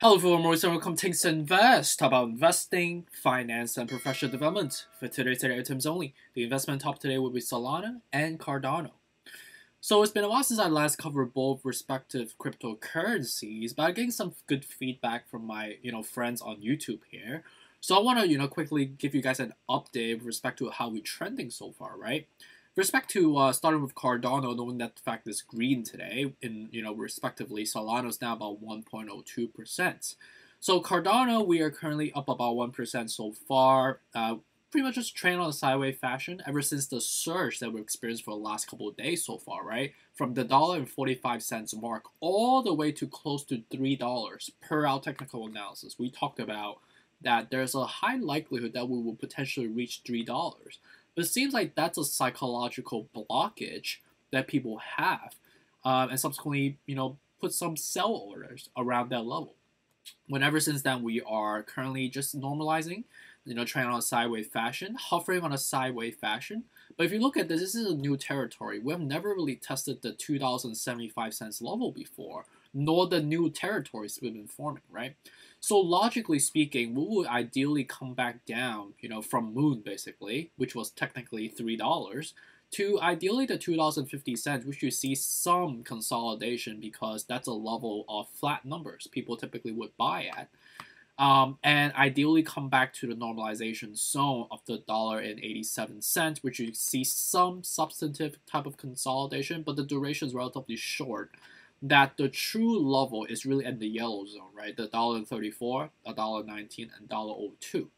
Hello everyone, and welcome to Tings Invest, talk about investing, finance, and professional development. For today's today items only, the investment top today will be Solana and Cardano. So it's been a while since I last covered both respective cryptocurrencies, but I'm getting some good feedback from my you know friends on YouTube here. So I want to you know quickly give you guys an update with respect to how we're trending so far, right? Respect to uh, starting with Cardano, knowing that the fact is green today, in you know respectively, Solana's now about 1.02 percent. So Cardano, we are currently up about one percent so far. Uh, pretty much just trading on a sideways fashion ever since the surge that we've experienced for the last couple of days so far, right? From the dollar and 45 cents mark all the way to close to $3 per our technical analysis. We talked about that there's a high likelihood that we will potentially reach $3. But it seems like that's a psychological blockage that people have, um, and subsequently, you know, put some sell orders around that level. Whenever since then, we are currently just normalizing, you know, trying on a sideways fashion, hovering on a sideways fashion. But if you look at this, this is a new territory. We have never really tested the two dollars and seventy five cents level before, nor the new territories we've been forming, right? So logically speaking, we would ideally come back down, you know, from Moon basically, which was technically three dollars, to ideally the two dollars and fifty cents, which you see some consolidation because that's a level of flat numbers people typically would buy at. Um, and ideally come back to the normalization zone of the dollar and 87 cents, which you see some substantive type of consolidation, but the duration is relatively short that the true level is really at the yellow zone, right? The dollar thirty four, a dollar nineteen, and dollar oh two,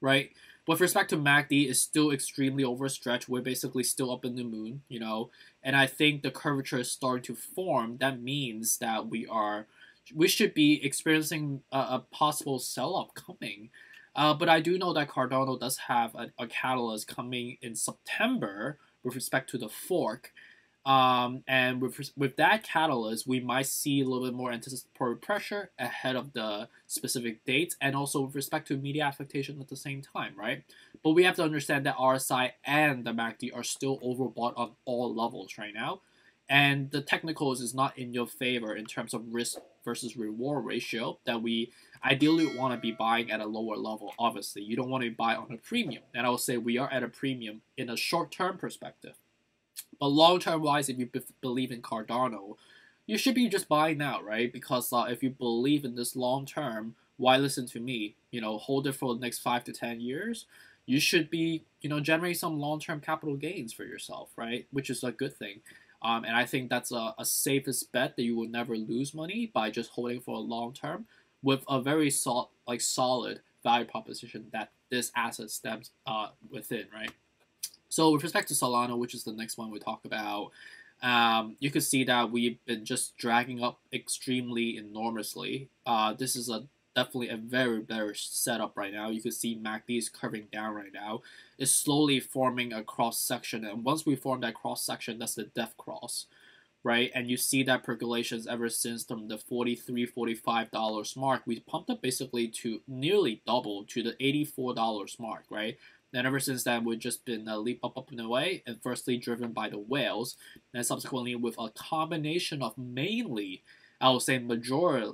right? With respect to MACD, is still extremely overstretched. We're basically still up in the moon, you know, and I think the curvature is starting to form. That means that we are, we should be experiencing a, a possible sell-off coming. Uh, but I do know that Cardano does have a, a catalyst coming in September with respect to the fork um, and with, with that catalyst, we might see a little bit more anticipatory pressure ahead of the specific dates, and also with respect to media affectation at the same time, right? But we have to understand that RSI and the MACD are still overbought on all levels right now, and the technicals is not in your favor in terms of risk versus reward ratio that we ideally want to be buying at a lower level. Obviously, you don't want to buy on a premium, and I will say we are at a premium in a short-term perspective but long term wise, if you be- believe in Cardano, you should be just buying now, right? Because uh, if you believe in this long term, why listen to me? You know, hold it for the next five to ten years. You should be, you know, generate some long term capital gains for yourself, right? Which is a good thing. Um, and I think that's a, a safest bet that you will never lose money by just holding for a long term with a very sol- like solid value proposition that this asset stems uh, within, right? So with respect to Solana, which is the next one we talk about, um, you can see that we've been just dragging up extremely enormously. Uh, this is a definitely a very bearish setup right now. You can see MACD is curving down right now. It's slowly forming a cross section, and once we form that cross section, that's the death cross, right? And you see that percolations ever since from the 43 $45 mark, we pumped up basically to nearly double to the $84 mark, right? And ever since then, we've just been a leap up, up and away, and firstly driven by the whales, and subsequently with a combination of mainly, I would say, majority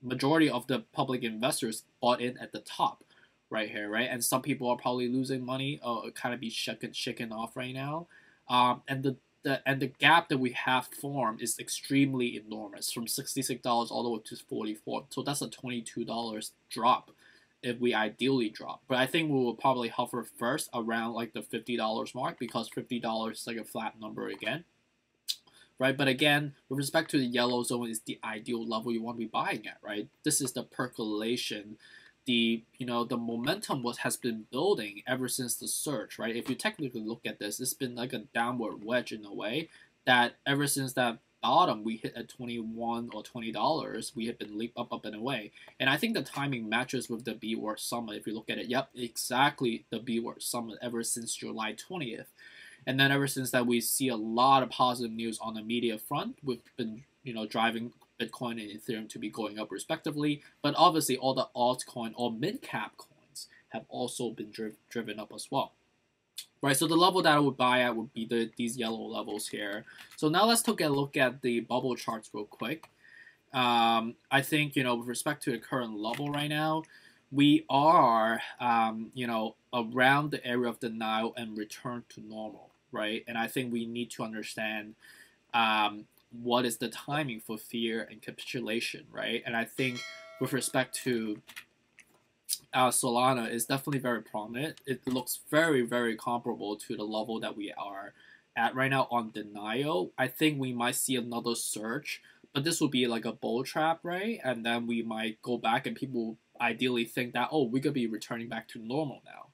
majority of the public investors bought in at the top, right here, right? And some people are probably losing money, or kind of be shaken shaken off right now, um, and the the, and the gap that we have formed is extremely enormous from $66 all the way to 44 so that's a $22 drop if we ideally drop. But I think we will probably hover first around like the $50 mark because $50 is like a flat number again. Right, but again, with respect to the yellow zone is the ideal level you want to be buying at, right? This is the percolation, the you know the momentum was has been building ever since the surge, right? If you technically look at this, it's been like a downward wedge in a way that ever since that bottom we hit at 21 or 20 dollars we have been leap up up and away. And i think the timing matches with the b word summit if you look at it. Yep exactly the b word summit ever since july 20th and then ever since that we see a lot of positive news on the media front. We've been you know driving bitcoin and ethereum to be going up respectively but obviously all the altcoin or mid cap coins have also been driv- driven up as well right? So the level that I would buy at would be the these yellow levels here. So now let's take a look at the bubble charts real quick. Um, I think you know with respect to the current level right now, we are um, you know around the area of denial and return to normal, right? And I think we need to understand um, what is the timing for fear and capitulation, right? And I think with respect to uh, Solana is definitely very prominent. It looks very, very comparable to the level that we are at right now on denial. I think we might see another surge, but this will be like a bull trap, right? And then we might go back and people ideally think that, oh, we could be returning back to normal now.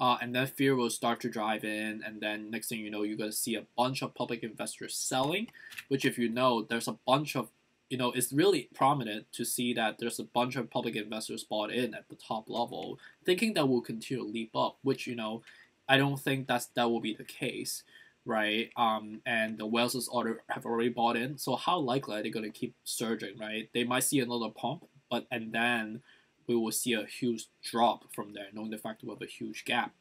Uh, and then fear will start to drive in, and then next thing you know, you're going to see a bunch of public investors selling, which, if you know, there's a bunch of you know, it's really prominent to see that there's a bunch of public investors bought in at the top level, thinking that will continue to leap up, which, you know, I don't think that's that will be the case, right? Um, and the whales order have already bought in, so how likely are they going to keep surging, right? They might see another pump, but and then we will see a huge drop from there, knowing the fact we have a huge gap.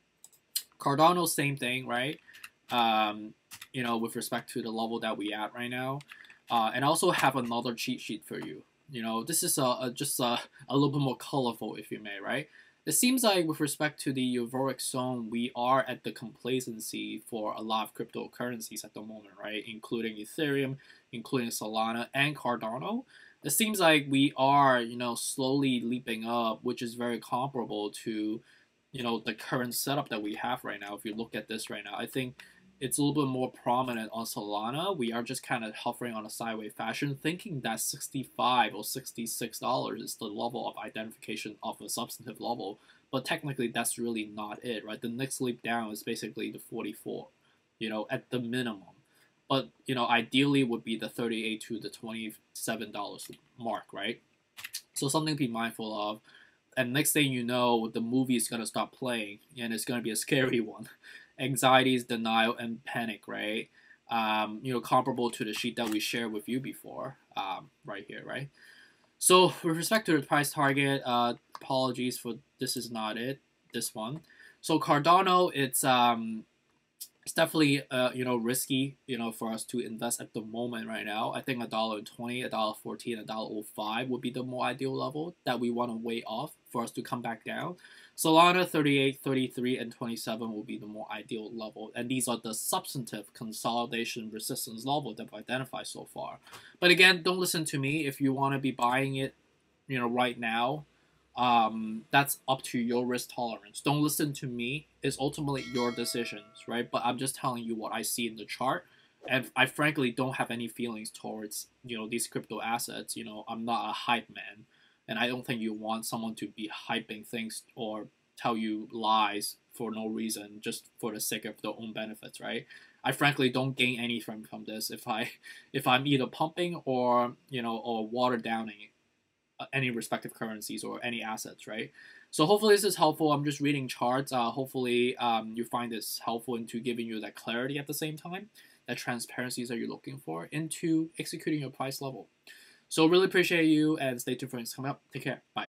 Cardano, same thing, right? Um, you know, with respect to the level that we at right now. Uh, and I also have another cheat sheet for you. You know, this is a, a just a, a little bit more colorful, if you may, right? It seems like with respect to the euphoric zone, we are at the complacency for a lot of cryptocurrencies at the moment, right? Including Ethereum, including Solana and Cardano. It seems like we are, you know, slowly leaping up, which is very comparable to, you know, the current setup that we have right now. If you look at this right now, I think it's a little bit more prominent on Solana. We are just kind of hovering on a sideways fashion, thinking that 65 or 66 dollars is the level of identification of a substantive level. But technically, that's really not it, right? The next leap down is basically the 44, you know, at the minimum. But you know, ideally would be the 38 to the 27 dollars mark, right? So something to be mindful of. And next thing you know, the movie is gonna start playing, and it's gonna be a scary one anxieties, denial, and panic, right? Um, you know, comparable to the sheet that we shared with you before, um, right here, right? So with respect to the price target, uh, apologies for this is not it, this one. So Cardano, it's um, it's definitely uh, you know risky you know for us to invest at the moment right now. I think a dollar twenty, a dollar fourteen, a dollar oh five would be the more ideal level that we want to weigh off for us to come back down. Solana 38, 33, and 27 will be the more ideal level, and these are the substantive consolidation resistance level that I've identified so far. But again, don't listen to me if you want to be buying it, you know, right now. Um, that's up to your risk tolerance. Don't listen to me. It's ultimately your decisions, right? But I'm just telling you what I see in the chart, and I frankly don't have any feelings towards you know these crypto assets. You know, I'm not a hype man and I don't think you want someone to be hyping things or tell you lies for no reason just for the sake of their own benefits, right? I frankly don't gain anything from this if I if I'm either pumping or you know or water downing any respective currencies or any assets, right? So hopefully this is helpful. I'm just reading charts. Uh, hopefully um, you find this helpful into giving you that clarity at the same time, that transparencies that you're looking for into executing your price level. So really appreciate you and stay tuned for next coming up. Take care. Bye.